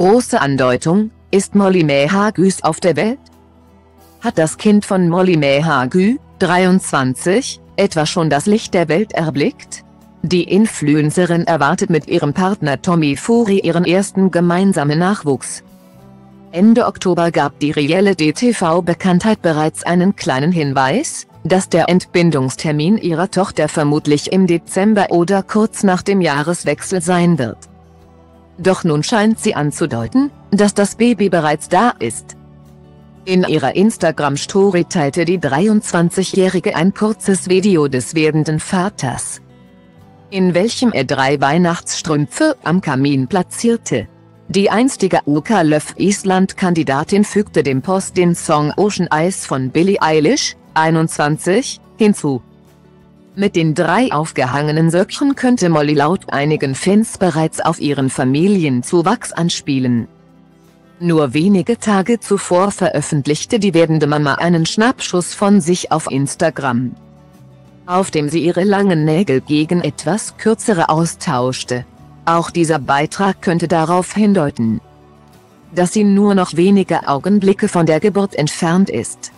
Große Andeutung, ist Molly Mehagüs auf der Welt? Hat das Kind von Molly Mehagü, 23, etwa schon das Licht der Welt erblickt? Die Influencerin erwartet mit ihrem Partner Tommy Fury ihren ersten gemeinsamen Nachwuchs. Ende Oktober gab die Reality-TV-Bekanntheit bereits einen kleinen Hinweis, dass der Entbindungstermin ihrer Tochter vermutlich im Dezember oder kurz nach dem Jahreswechsel sein wird. Doch nun scheint sie anzudeuten, dass das Baby bereits da ist. In ihrer Instagram-Story teilte die 23-Jährige ein kurzes Video des werdenden Vaters, in welchem er drei Weihnachtsstrümpfe am Kamin platzierte. Die einstige UK Love Island-Kandidatin fügte dem Post den Song Ocean Eyes von Billie Eilish, 21, hinzu. Mit den drei aufgehangenen Söckchen könnte Molly laut einigen Fans bereits auf ihren Familienzuwachs anspielen. Nur wenige Tage zuvor veröffentlichte die werdende Mama einen Schnappschuss von sich auf Instagram, auf dem sie ihre langen Nägel gegen etwas kürzere austauschte. Auch dieser Beitrag könnte darauf hindeuten, dass sie nur noch wenige Augenblicke von der Geburt entfernt ist.